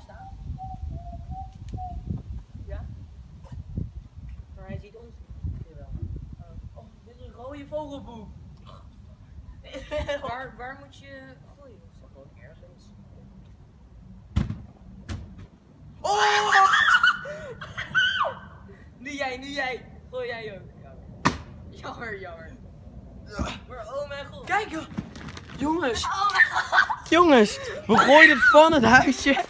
staan? Ja? Maar hij ziet ons. Jawel. Oh, oh, dit is een rode vogelboek. waar, waar moet je gooien? Gewoon ergens. Oh! nu jij, nu jij. Gooi jij ook. Jammer, jammer. Maar oh mijn god. Kijk joh. Jongens. Oh mijn god. Jongens, we gooien het van het huisje.